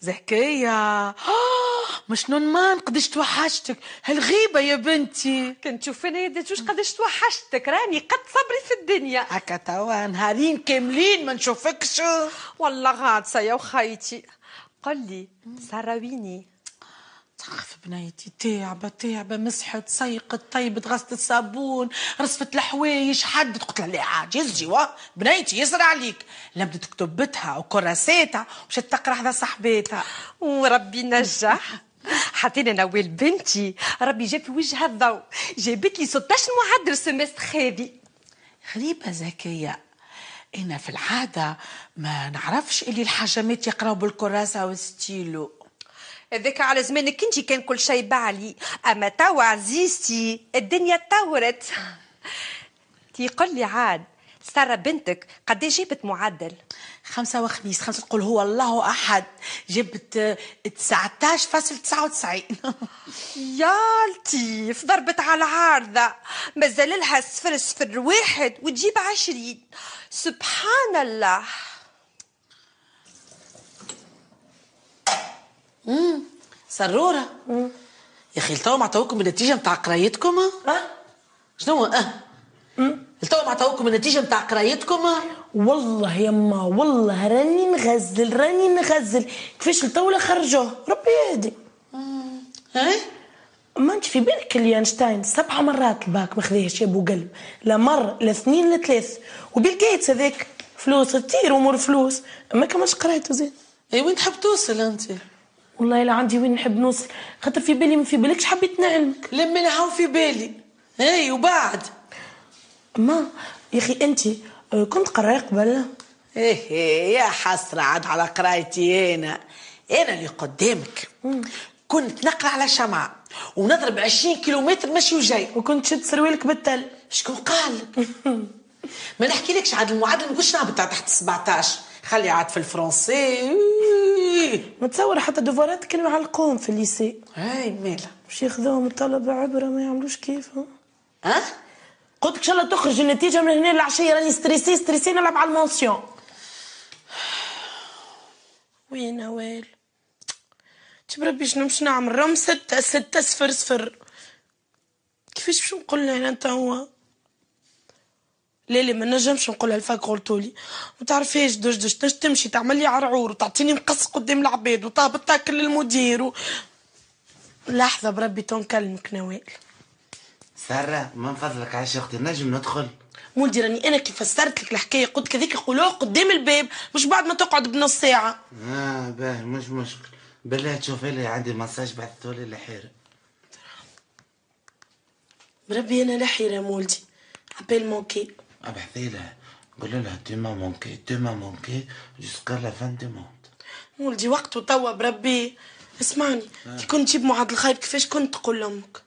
زكية مش مان قديش توحشتك؟ هالغيبة يا بنتي. كنت تشوفيني يا دجوج قديش توحشتك؟ راني قد صبري في الدنيا. هكا توا نهارين كاملين ما نشوفكش. والله غادسة يا وخيتي قل لي سراويني. تعرف بنيتي تعبة تعبة مسحت سيقت طيبت غسلت الصابون رصفت الحوايج حدت قلت لها لا عاجز جوا بنيتي يسرى عليك. لمدت كتبتها وكراساتها ومشت تقرا حدا صاحباتها. وربي نجح. حطينا نوال بنتي. ربي جاب في وجهها الضوء جابت لي 16 معدل سمستر هذه غريبة زكية أنا في العادة ما نعرفش اللي الحجمات يقراو بالكراسة والستيلو. هذاك على زمانك انت كان كل شيء بعلي اما توا عزيزتي الدنيا تطورت تيقول لي عاد سارة بنتك قد جابت معدل خمسة وخميس خمسة تقول هو الله أحد جبت 19.99 يا لطيف ضربت على العارضة مازال لها صفر صفر واحد وتجيب عشرين سبحان الله امم سرورة. يا أخي التوا ما عطاوكم النتيجة متاع قرايتكم؟ ها؟ شنو أه. التوا ما عطاوكم النتيجة متاع قرايتكم؟ والله يما والله راني نغزل راني نغزل. كيفاش الطاولة خرجوه؟ ربي يهدي. هاي ما أنت في بالك اللي أينشتاين سبع مرات الباك ما خذاهش يا أبو قلب. لا مر لا اثنين لا ثلاث. وبيل جيتس هذاك فلوس تطير أمور فلوس. أما كماش قرايته زين. إي وين تحب توصل أنت؟ والله لا عندي وين نحب نوصل. خاطر في بالي ما في بالكش حبيت نعلمك لما نهاو في بالي. اي وبعد. ما يا أخي أنت آه، كنت قرايه قبل؟ إيه إيه، يا حسرة عاد على قرايتي أنا. أنا اللي قدامك. كنت نقرأ على شمعة ونضرب 20 كيلومتر مشي وجاي. وكنت شد سروالك بالتل. شكون قال؟ ما نحكي لكش عاد المعادله ما نقولش نهبط تحت 17 خلي عاد في الفرنسي. متصور حتى devoir ات كانوا يعلقوهم في ال lycée. هاي مالا باش ياخذوهم الطلبة عبرة ما يعملوش كيفهم ها؟ قلت لك إن شاء الله تخرج النتيجة من هنا للعشية راني stressé stressé نلعب على ال mention. وين نوال تبربي شنو باش نعمل؟ رم ستة ستة صفر صفر كيفاش باش نقول لها أنت هو؟ لا لا ما نجمش نقولها الفاك قلتولي ما تعرفيش دوش دوش تنجم تمشي تعمل لي عرعور وتعطيني مقص قدام العباد وتهبط تاكل للمدير و... لحظة بربي تنكلمك نوال سارة من فضلك عشقتي نجم ندخل؟ مولدي راني أنا كي فسرت لك الحكاية قلت كذاك يقولوه قدام الباب مش بعد ما تقعد بنص ساعة. آه باه مش مشكل. بالله تشوفي لي عندي مساج بعثتوا لي الحيرة بربي أنا لحيرة مولدي. ابيل مونكي ابحثي لها قول لها manqué tu m'as manqué jusqu'à la fin du monde مولدي وقته توا بربي. اسمعني كي كنت تجيب معاد الخايب كيفاش كنت تقول لأمك؟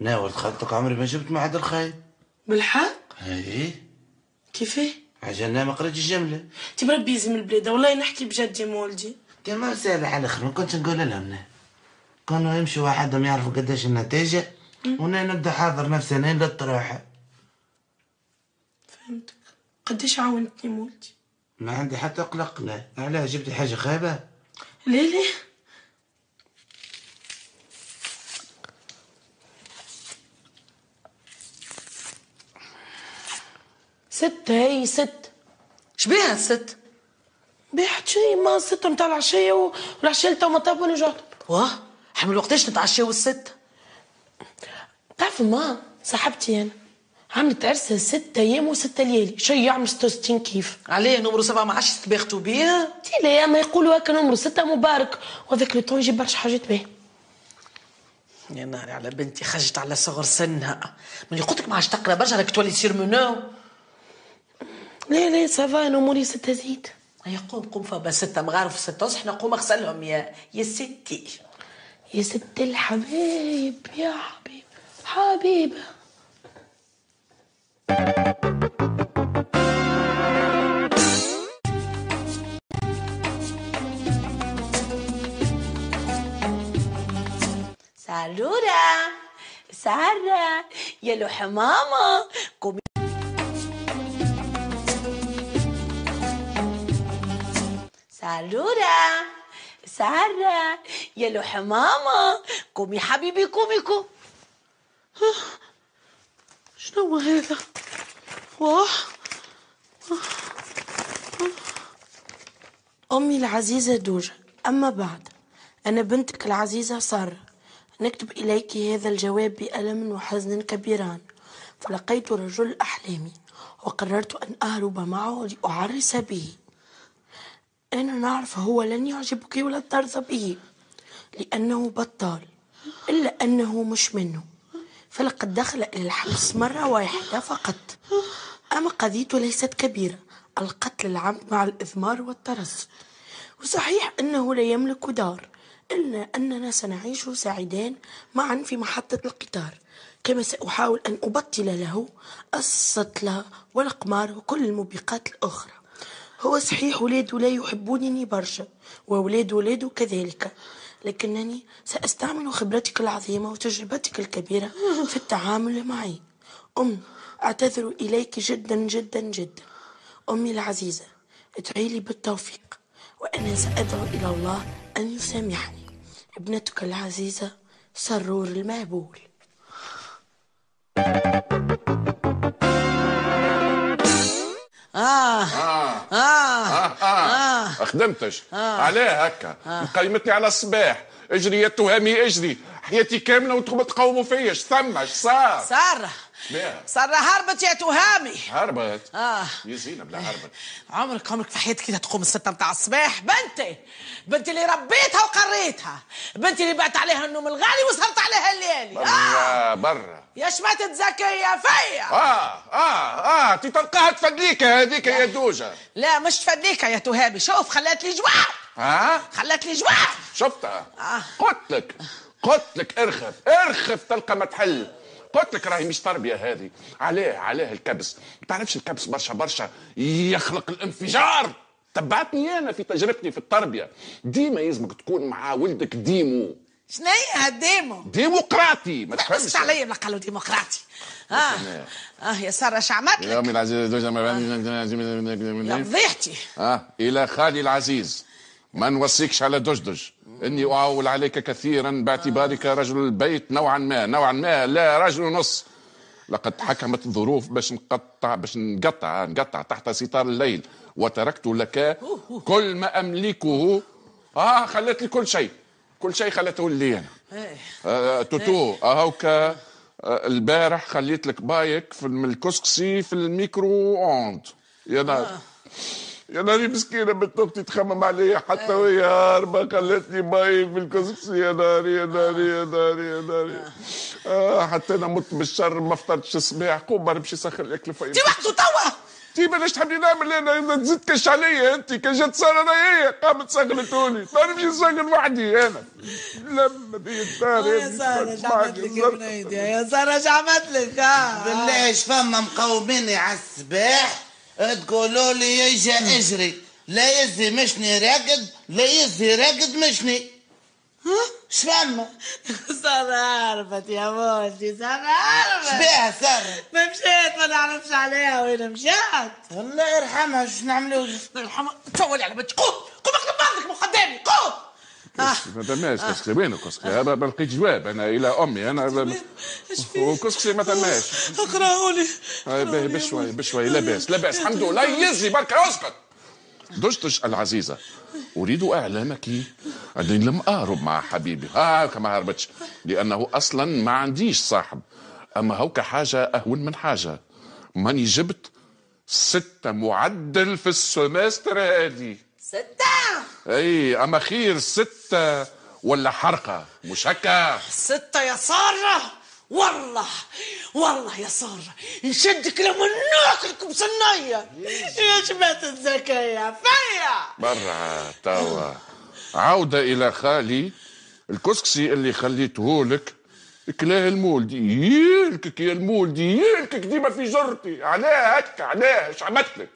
ناول خالتك عمري ما جبت معاد الخايب. بالحق؟ اي كيفاه؟ عجلنا ما قريتش الجملة تي بربي يزم البلاد والله نحكي بجد يا مولدي كما رسالة على الأخر ما كنتش نقول لهم. كانوا يمشوا وحدهم يعرفوا قداش النتيجة وأنا نبدأ حاضر نفسي أنا للطروحة فهمتك. قداش عاونتني مولدي ما عندي حتى قلق لا علاه جبتي حاجة خايبة ليه ليه؟ ستة هي ست. شبيها الست؟ بيحت شي ما ستة متاع العشية و- والعشية تو ما طاب وأنا جات واه حمل وقتاش نتعشاو الست؟ تعرف ما صاحبتي أنا. عملت عرسها ستة أيام وستة ليالي. شي يعمل 66 كيف؟ عليه نمرو سبعة ما عادش تباغتوا بيه. تي لا ما يقولوا هكا نمرو ستة مبارك. وهذاك لو طون يجيب برشا حاجات باهي يا ناري على بنتي خرجت على صغر سنها. من قلت لك ما عادش تقرأ برشا راك تولي تصير منو لا لا سافا أنا أموري ستة زيد هيا قوم قوم فبا ستة مغارف ستة اصحنا قوم اغسلهم يا يا ستي. يا ست الحبايب يا حبيب حبيبة. سارة يا لو حمامة قومي. سالورة سارة. يا لو حمامة قومي حبيبي قومي قومي شنو هذا؟ واه أمي العزيزة دوجة أما بعد أنا بنتك العزيزة سارة. نكتب إليك هذا الجواب بألم وحزن كبيران. فلقيت رجل أحلامي وقررت أن أهرب معه لأعرس به. أنا نعرف هو لن يعجبك ولا ترضى به لأنه بطال إلا أنه مش منه. فلقد دخل إلى الحبس مرة واحدة فقط. أما قضيته ليست كبيرة القتل العمد مع الإثمار والترصد. وصحيح أنه لا يملك دار إلا أننا سنعيش سعيدان معا في محطة القطار. كما سأحاول أن أبطل له السطلة والقمار وكل الموبقات الأخرى. هو صحيح ولاده لا يحبونني برشا وأولاد ولاده كذلك. لكنني سأستعمل خبرتك العظيمة وتجربتك الكبيرة في التعامل معي. أم أعتذر إليك جدا جدا جدا. أمي العزيزة ادعي لي بالتوفيق وأنا سأدعو إلى الله أن يسامحني. ابنتك العزيزة سرور المهبول آه. آه. آه. آه. آه. خدمتش آه. علاه هكا. آه. مقيمتني على الصباح. اجري يا تهامي اجري. حياتي كاملة وأنتم تقوموا فيا. اش ثم اش صار. سارة هربت يا تهامي. هربت؟ آه. يا زينب لا هربت. عمرك عمرك في حياتك كده تقوم الستة متاع الصباح؟ بنتي بنتي اللي ربيتها وقريتها. بنتي اللي بعت عليها النوم الغالي وسهرت عليها الليالي. آه. برا. برا يا شماتة زكية فيا. آه آه آه تي تلقاها تفدليك هذيك يا دوجة. لا مش تفديك يا تهامي. شوف خلات لي جوع. ها؟ خلات لي جوع. شفتها؟ آه. قلت لك قلت لك ارخف ارخف تلقى ما تحل قلت لك راهي مش تربية هذه. علاه علاه الكبس. ما تعرفش الكبس برشا برشا يخلق الانفجار. تبعتني أنا في تجربتي في التربية. ديما يلزمك تكون مع ولدك ديمو. شنو هي هالديمو؟ ديمقراطي. ما بس تفهمش. عليا بلا قالوا ديمقراطي. آه. آه يا سارة شعمت يا لك؟ امي العزيز يا دوجة فضيحتي آه إلى خالي العزيز. ما نوصيكش على دجدج. إني أعول عليك كثيرا باعتبارك رجل البيت نوعا ما نوعا ما لا رجل ونص لقد حكمت الظروف باش نقطع باش نقطع نقطع تحت ستار الليل وتركت لك كل ما أملكه. آه خلت لي كل شيء. كل شيء خلته لي أنا. إيه. آه توتو اهوكا آه البارح خليت لك بايك في الكسكسي في ال micro-onde يا نار يا ناري مسكينة بنت أختي تخمم عليا حتى وهي هاربه خلتني بايك في الكسكسي يا ناري يا ناري يا ناري يا ناري. آه حتى أنا مت بالشر ما فطرتش الصباح قوم ما نمشي سخر الاكل في انت وحده توا! تي بلاش تحبني نعمل أنا تزيد كش عليا أنت. كان جات سارة أنا هي قامت سغلتوني ما نمشي نسغل وحدي أنا. لما دي الدار يا سارة شعمت لك يا بنيتي يا سارة شعمت لك آه. بالله إيش فما مقوميني على الصباح تقولوا لي يجي إجري. لا يزي مشني راقد لا يزي راقد مشني. ها؟ إيش فما سارة عرفت يا موتي سارة عرفت شبيها سارة ما مشيت ما نعرفش عليها وين مشيت الله يرحمها شو نعملوا الحمد تولي على بنتي قوم قوم اكتب بعضك من قدامي قوم آه. ما تماش كسكسي وين كسكسي أنا ما لقيت جواب أنا إلى أمي أنا وكسكسي ما تماش اقرأوا لي بشوي بشوي لا باس لا باس الحمد لله. يزي بركة أسكت. دجتش العزيزة. أريد إعلامك. أني لم أهرب مع حبيبي. آه كما هربتش. لأنه أصلا ما عنديش صاحب. أما هوك حاجة أهون من حاجة. ماني جبت ستة معدل في ال semestre هذه. ستة؟ أي أما خير ستة ولا حرقة؟ مش هكا. ستة يا سارة. والله والله يا سارة. نشدك لما ناكلكم صنية يا شبات الزكاية فيا. برا توا. عودة إلى خالي. الكسكسي اللي خليته لك. كلاه المولدي يلكك يا المولدي يلكك ديما في جرتي علاه هكا علاه اش عملت لك.